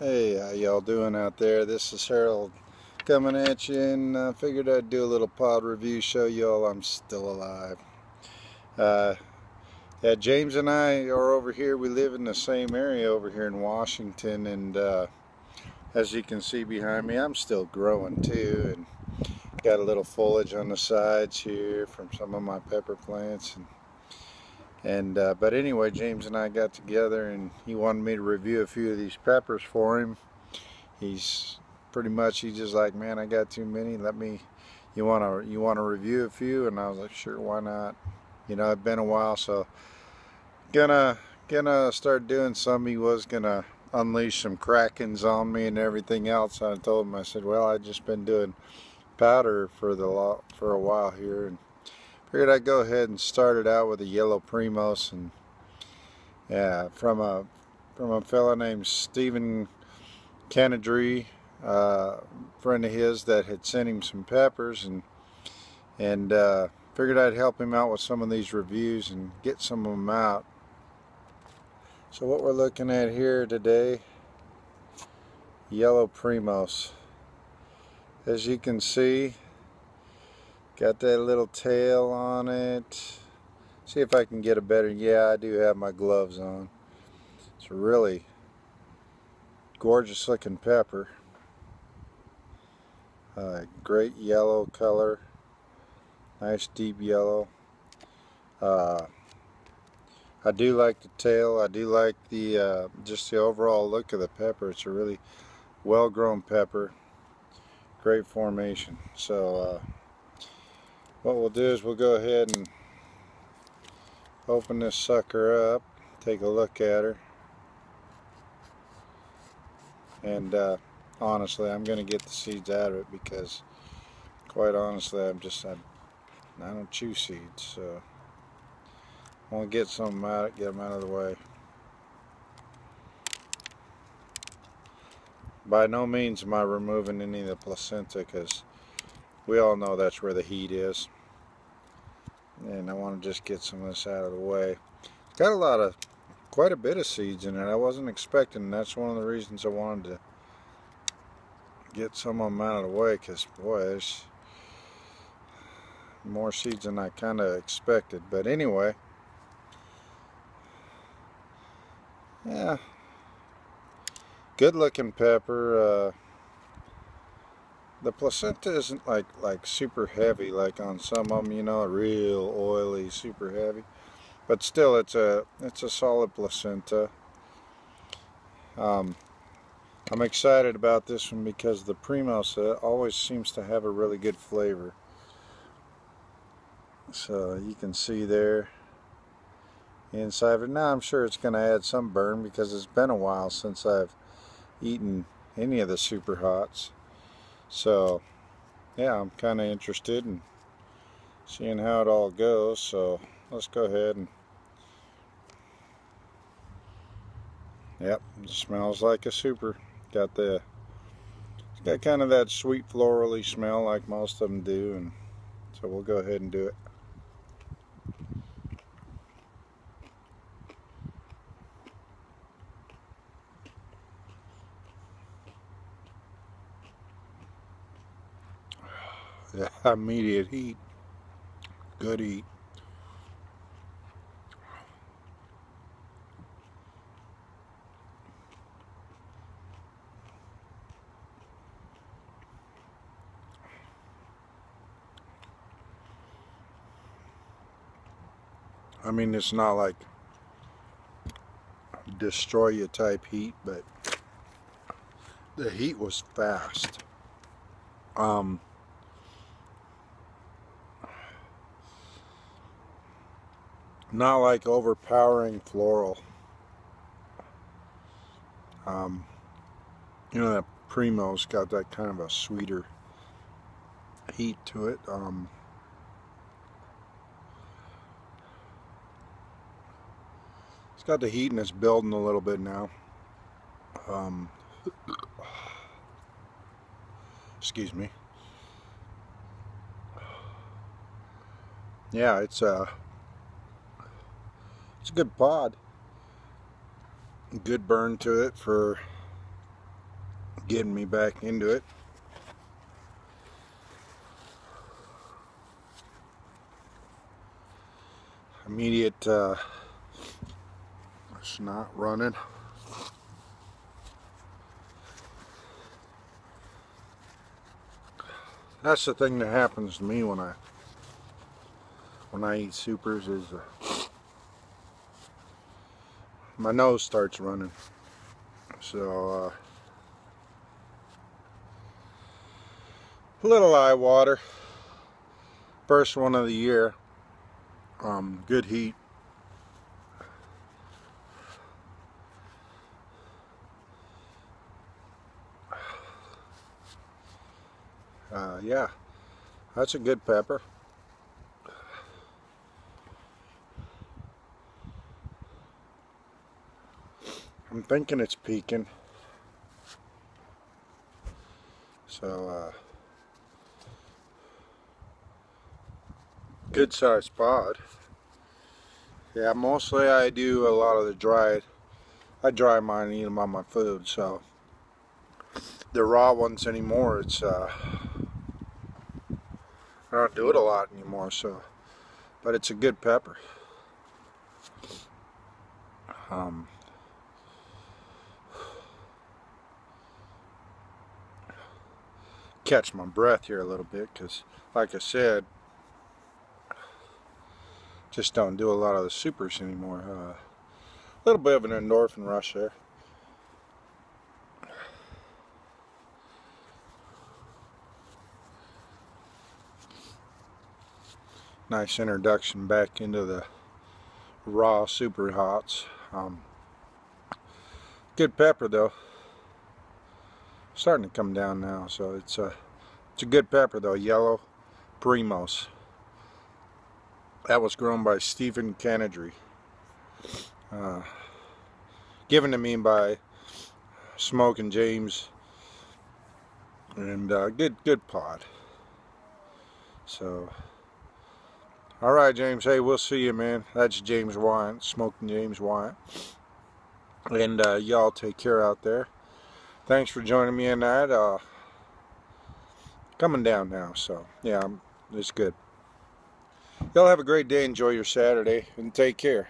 Hey, how y'all doing out there? This is Harold coming at you and I uh, figured I'd do a little pod review, show y'all I'm still alive. Uh, yeah, James and I are over here. We live in the same area over here in Washington and uh, as you can see behind me, I'm still growing too and got a little foliage on the sides here from some of my pepper plants and and uh, but anyway James and I got together and he wanted me to review a few of these peppers for him. He's pretty much he's just like man I got too many. Let me you want to you want to review a few? And I was like sure why not? You know it's been a while so gonna gonna start doing some. He was gonna unleash some krakens on me and everything else. I told him I said well I've just been doing powder for the lot for a while here and figured I'd go ahead and start it out with a yellow primos and yeah from a from a fellow named Stephen Canadry uh, friend of his that had sent him some peppers and and uh, figured I'd help him out with some of these reviews and get some of them out. So what we're looking at here today yellow primos. As you can see Got that little tail on it. See if I can get a better, yeah I do have my gloves on. It's a really gorgeous looking pepper. Uh, great yellow color. Nice deep yellow. Uh, I do like the tail. I do like the uh, just the overall look of the pepper. It's a really well grown pepper. Great formation. So uh, what we'll do is we'll go ahead and open this sucker up take a look at her. And uh, honestly I'm gonna get the seeds out of it because quite honestly I'm just I, I don't chew seeds so I want to get some out get them out of the way. By no means am I removing any of the placenta because we all know that's where the heat is. And I want to just get some of this out of the way. It's got a lot of quite a bit of seeds in it. I wasn't expecting that's one of the reasons I wanted to get some of them out of the way because boy there's more seeds than I kind of expected. But anyway. Yeah. Good looking pepper uh, the placenta isn't like like super heavy like on some of them you know real oily super heavy but still it's a it's a solid placenta. Um, I'm excited about this one because the Primos uh, always seems to have a really good flavor. So you can see there inside of it. Now I'm sure it's going to add some burn because it's been a while since I've eaten any of the super hots so, yeah, I'm kind of interested in seeing how it all goes. So, let's go ahead and Yep, smells like a super. Got the it's got kind of that sweet florally smell like most of them do and so we'll go ahead and do it. immediate heat. Good heat. I mean, it's not like destroy type heat, but the heat was fast. Um, not like overpowering floral. Um, you know that Primo's got that kind of a sweeter heat to it. Um, it's got the heat and it's building a little bit now. Um, excuse me. Yeah, it's uh it's a good pod. Good burn to it for getting me back into it. Immediate uh, it's not running. That's the thing that happens to me when I when I eat supers is uh, my nose starts running. So uh, little eye water. First one of the year. Um, good heat. Uh, yeah, that's a good pepper. I'm thinking it's peaking. So, uh, good sized pod. Yeah, mostly I do a lot of the dried. I dry mine and eat them on my food, so the raw ones anymore. It's uh, I don't do it a lot anymore, so but it's a good pepper. Um, catch my breath here a little bit because like I said just don't do a lot of the supers anymore uh, a little bit of an endorphin rush there. Nice introduction back into the raw super hots. Um, good pepper though starting to come down now so it's a it's a good pepper though yellow primos that was grown by Stephen Canadry uh, given to me by Smoking James and uh, good good pod so all right, James. Hey, we'll see you, man. That's James Wyatt, Smoking James Wyatt. And uh, y'all take care out there. Thanks for joining me tonight. Uh, coming down now, so yeah, it's good. Y'all have a great day. Enjoy your Saturday, and take care.